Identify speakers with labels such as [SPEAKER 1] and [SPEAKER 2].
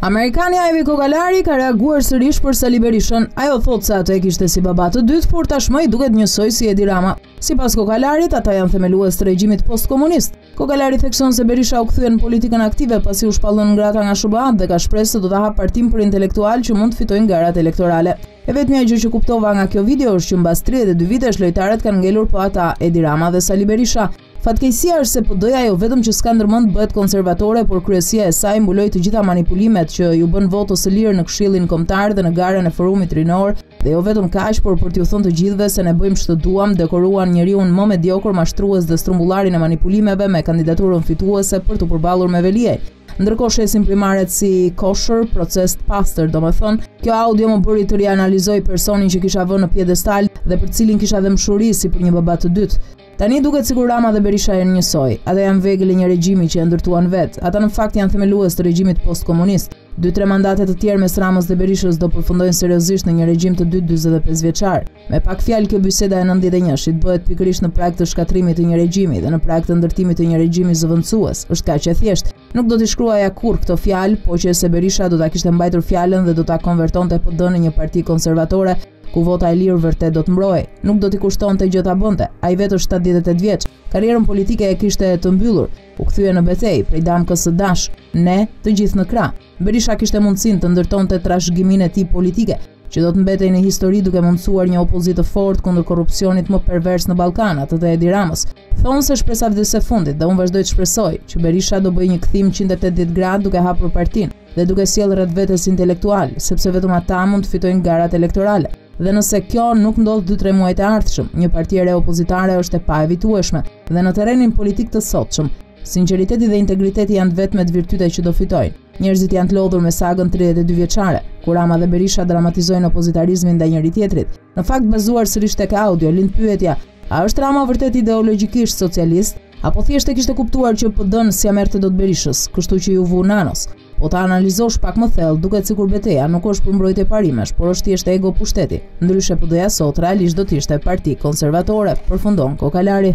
[SPEAKER 1] Amerikania Evi Kokalari ka reaguar sërish për Sali Berishën. Ajo thotë se atë e kishte si baba të dytë, por tashmë i duket njësoj si Edi Rama. Sipas Kokalarit, ata janë themelues të regjimit postkomunist. Kokalari thekson se Berisha u kthye në politikën aktive pasi u shpall non grata nga SHBA dhe ka shpresë se do ta hapë partinë për intelektualë që mund të fitojnë garat elektorale. E vetmja gjë që kuptova nga kjo video është që mbas tridhjetë e dy vitesh lojtarët kanë ngelur po ata, Edi Rama dhe Sali Berisha. Fatkeqësia është se PD-ja jo vetëm që s'ka ndërmend të bëhet konservatore, por kryesia e saj mbuloi të gjitha manipulimet që iu bënë votës së lirë në Këshillin Kombëtar dhe në garën e Forumit Rinor dhe jo vetëm kaq, por për t'iu thënë të gjithëve se ne bëjmë ç'të duam, dekoruan njeriun më mediokër, mashtrues dhe strumbullarin e manipulimeve me kandidaturën fituese për t'u përballur me Veliajn. Ndërkohë shesin primaret si kosher, proces të pastër, domethënë, kjo audio më bëri të rianalizoj personin që kisha vënë në piedestal dhe për të cilin kisha dhembshuri si për një baba të dytë. Tani duket sikur Rama dhe Berisha janë njësoj. Ata janë vegël e një regjimi që e ndërtuan vetë. Ata në fakt janë themelues të regjimit postkomunist. Dy-tre mandate të tjerë mes Ramës dhe Berishës do përfundojnë seriozisht në një regjim të dytë 45 vjeçar. Me pak fjalë kjo biseda e nëntëdhjetë e njëshit bëhet pikërisht në prag të shkatërrimit të një regjimi dhe në prag të ndërtimit të një regjimi zëvendësues, është kaq e thjeshtë. Nuk do t'i shkruaja kurrë këto fjalë, po qe se Berisha do ta kishte mbajtur fjalën dhe do ta konvertonte PD në një parti konservatore, ku vota e lirë vërtet do të mbrohej. Nuk do t'i kushtonte gjë ta bënte. Ai vetë është shtatëdhjetë e tetë vjeç. Karrierën politike e kishte të mbyllur. U kthye në betejë, prej damkës së DASH. Ne, të gjithë në krah. Berisha kishte mundësinë të ndërtonte trashëgiminë e tij politike, që do të mbetej në histori duke mundësuar një opozitë të fortë kundër korrupsionit më pervers në Ballkan, atë të Edi Ramës. Thonë se shpresa vdes e fundit dhe unë vazhdoj të shpresoj që Berisha do bëjë një kthim 180 gradë duke hapur partinë dhe duke sjellë rreth vetes intelektualë, sepse vetëm ata mund të fitojnë garat elektorale. Dhe nëse kjo nuk ndodh 2-3 muajt e ardhshëm, një parti e re opozitare është e paevitueshme dhe në terrenin politik të sotshëm, Sinqeriteti dhe integriteti janë të vetmet virtyte që do fitojnë. Njerëzit janë të lodhur me sagën tridhjetë e dy vjeçare. Kur Rama dhe Berisha dramatizojnë opozitarizmin ndaj njëri-tjetrit, në fakt bazuar sërish tek audio, lind pyetja, A është Rama vërtet ideologjikisht socialist? Apo thjesht e kishte kuptuar që PD-në s'ia merrte dot Berishës, kështu që iu vu Nanos? Po ta analizosh pak më thellë, duket sikur beteja nuk është për mbrojtje parimesh, por është thjesht ego pushteti. Ndryshe PD-ja sot realisht do të ishte parti konservatore, përfundon Kokalari.